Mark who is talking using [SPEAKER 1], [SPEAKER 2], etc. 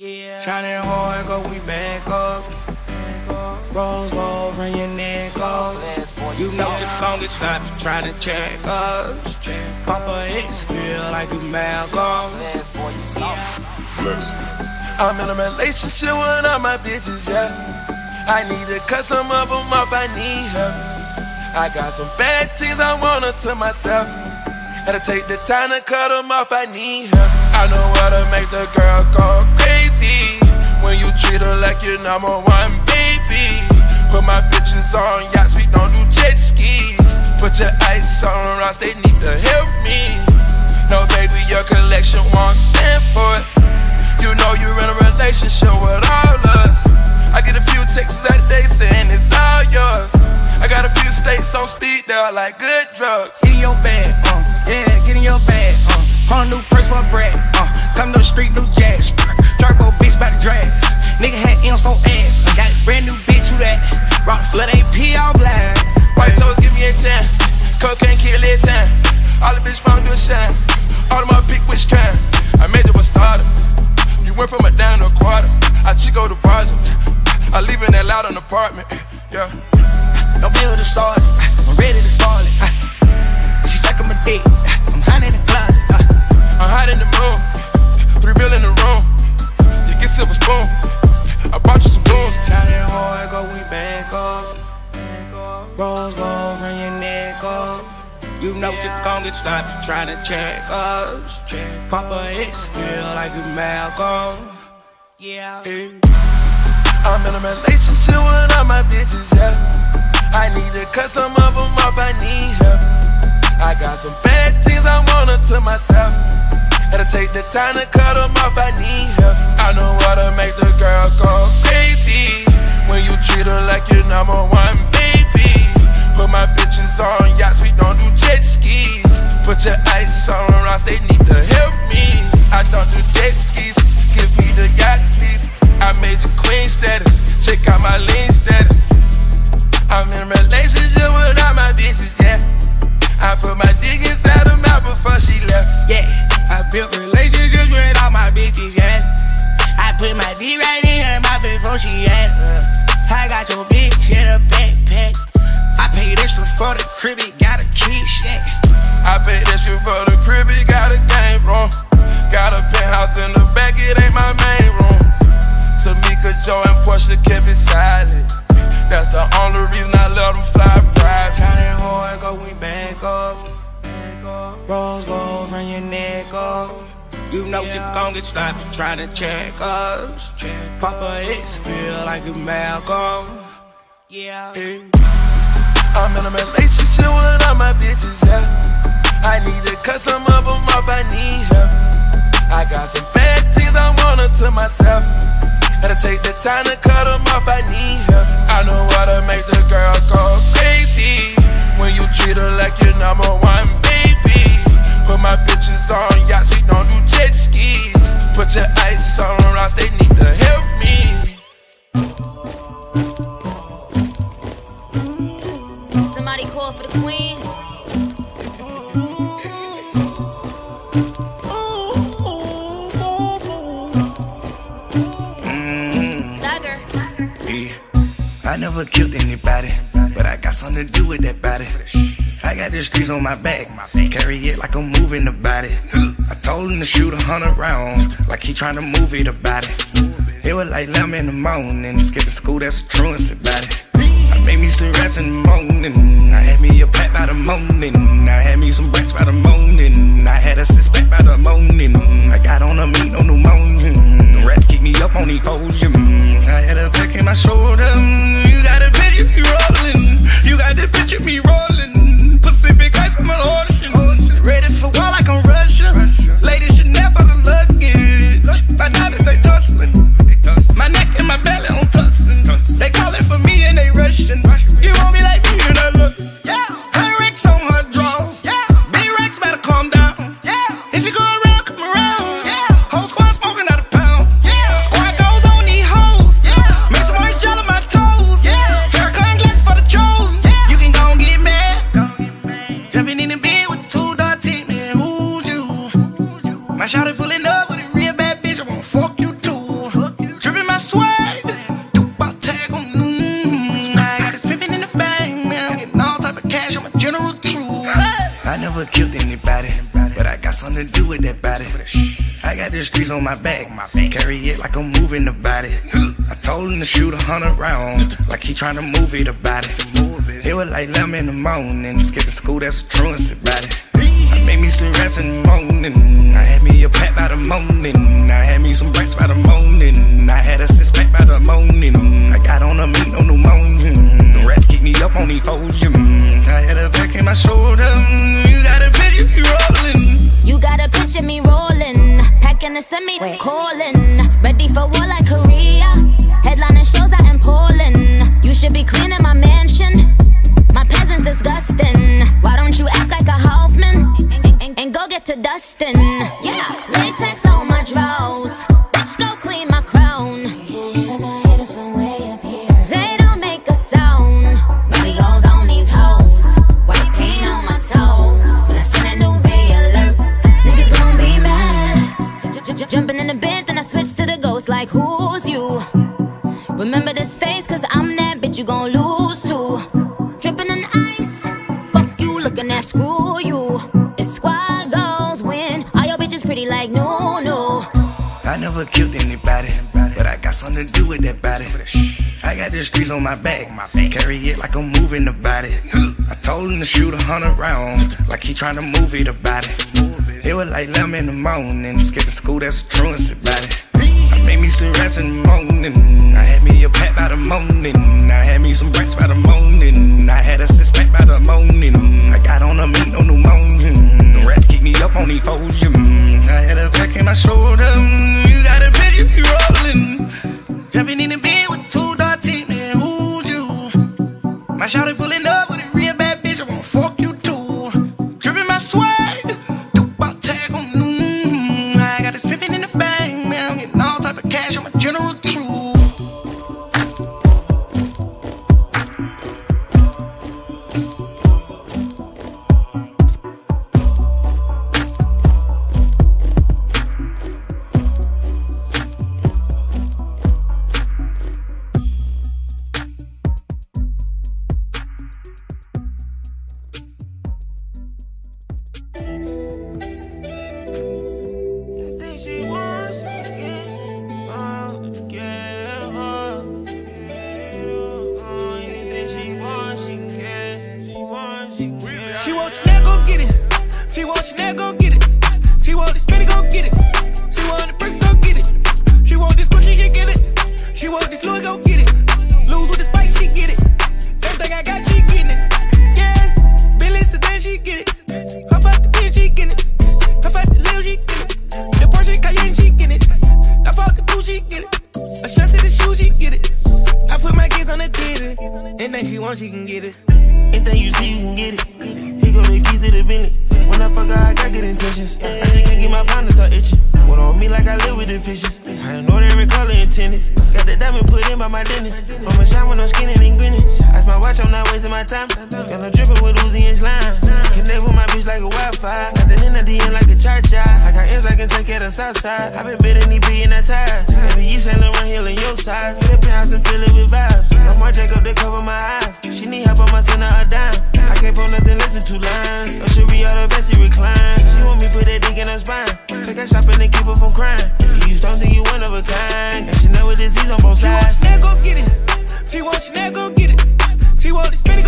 [SPEAKER 1] Yeah. Shining hard, go we back up. Rose gold from your neck up. You know the longest stop to try to check us. Papa X feel like you Malcolm.
[SPEAKER 2] I'm in a relationship with all my bitches, yeah. I need to cut some of them off, I need her. I got some bad things I want her to myself. Gotta take the time to cut them off, I need her. I know how to make the girl go crazy. When you treat her like your number one baby. Put my bitches on yachts, we don't do jet skis. Put your ice on rocks, they need to help me. No, baby, your collection won't stand for it. You know you're in a relationship with all us. I get a few texts a day saying it's all yours. I got a few states on speed, they're like good drugs.
[SPEAKER 1] Get in your bag, uh, yeah, get in your bag, Hold new purse for a bread, uh. Come to the street, new jazz. Turbo bitch about to drag. Nigga had M's for ass. Got brand new bitch, who that? Rock the flood AP all black.
[SPEAKER 2] White toes give me a 10. Cocaine kill it 10. All the bitch want do a shine. All of my pick which kind. I made it a starter. You went from a down to a quarter. I chico the project. I live in that loud an apartment. Yeah.
[SPEAKER 1] No bill to start it. I'm ready to start it. She sucking my dick. I'm
[SPEAKER 2] hot in the moon. Three bill in the room. You get silver spoon. I bought you some booze.
[SPEAKER 1] Shining hard, go we back up. Rose gold from your neck up. You know you gon' get stopped to try to check us. Papa X feel like you Malcolm. Yeah.
[SPEAKER 2] I'm in a relationship with all my bitches, yeah. I need to cut some of them off, I need help. I got some bad things I want her to myself. Gotta take the time to cut them off, I need help. I know how to make the girl go crazy. When you treat her like your number one baby. Put my bitches on yachts, we don't do jet skis. Put your ice on rocks, they need to help me. I don't do jet skis, give me the yacht, please. I made you queen status, check out my lean status. I'm in relationship with I
[SPEAKER 1] paid extra for the crib, it got a
[SPEAKER 2] game room. Got a penthouse in the back, it ain't my main room. Tamika, Joe, and Portia kept it silent. That's the only reason I let them fly private.
[SPEAKER 1] Shining hard, go we back up. Rose gold from your neck up. You know you gon' get stopped to try to check us. Papa X feel like you Malcolm. Yeah.
[SPEAKER 2] I'm in a relationship with all my bitches, yeah. I need to cut some of them off, I need help. I got some bad things I want to myself. Gotta take the time to cut them off, I need help. I know how to make the girl go crazy. When you treat her like your number one baby. Put my bitches on yachts, we don't do jet skis. Put your ice on rocks, they need to help me.
[SPEAKER 3] Somebody call for the queen.
[SPEAKER 4] Never killed anybody, but I got something to do with that body. I got the streets on my back, carry it like I'm moving the body. I told him to shoot a hundred rounds, like he tryna move it about it. It was like 11 in the morning, skipping school, that's a truancy about it. I made me some rats in the morning, I had me a pack by the morning, I had me some brats by the morning, I had a six pack by the morning. I got on a meat, pneumonia, the rats keep me up on the volume. I had a pack in my shoulder, I got this in the all type of cash, a general true. I never killed anybody, but I got something to do with that body. I got the streets on my back, carry it like I'm moving the body. I told him to shoot a hundred rounds, like he trying to move it about it. It was like 11 in the morning, skipping school, that's a truancy about it. I made me some rest in the morning. I had me a pack by the morning. I had me some breaks by the morning. I had a six pack by the morning. I got on a meat, no pneumonia. The rats keep me up on the podium. I had a back in my shoulder. You got a picture me rolling.
[SPEAKER 3] You got a picture me rolling. Packing a semi, calling. To dustin'. Yeah, latex on my drawers. Bitch, go clean my crown. They don't make a sound. Money goes on these hoes. White paint on my toes. When I send a new bay alert, niggas gon' be mad. Jumping in the bed, then I switch to the ghost like who's you? Remember
[SPEAKER 4] never killed anybody, but I got something to do with that body. I got the streets on my back, carry it like I'm moving the body. I told him to shoot a hundred rounds, like he tryna move it about it. It was like 11 in the morning, skipping school, that's a truancy about it. I made me some rest in the morning. I had me a pack by the morning. I had me some breaks by the morning. I had a six pack by the morning. I got on a meat, no pneumonia. The rats keep me up on the podium. I had a back in my shoulder. You picture me rolling. Jumping in the bed with two dark teeth, man. Who's you? My shawty pulling
[SPEAKER 5] she get
[SPEAKER 1] it. I put my kids on the TV. Anything she wants, she can get it.
[SPEAKER 5] Anything you see, you can get it. He gon' the keys to the Bentley. When I fuck her, I got good intentions. I just can't get my pound to start itching. What on me like I live with the fishes. I know color in tennis. Got the diamond put in by my dentist. I'ma shine when I'm skinning and grinning. Ice my watch, I'm not wasting my time. Got no dripping with Uzi and slime. Connect with my bitch like a Wi-Fi. Got the in the like a cha-cha. I got ends I can take at the south side. I been bidding these being that ties. Baby, you Saint Laurent Hill in your size. Flip house and fill it with vibes. Got more Jacob to cover my eyes. She need help, I'ma send her a dime in two lines. Oh, should we all the best, he recline. She want me put that dick in her spine. Pick that shop and keep her from crying. You don't think you one of a kind. And she know with disease on both sides.
[SPEAKER 1] She want to go get it. She want to go get it. She want to spin it.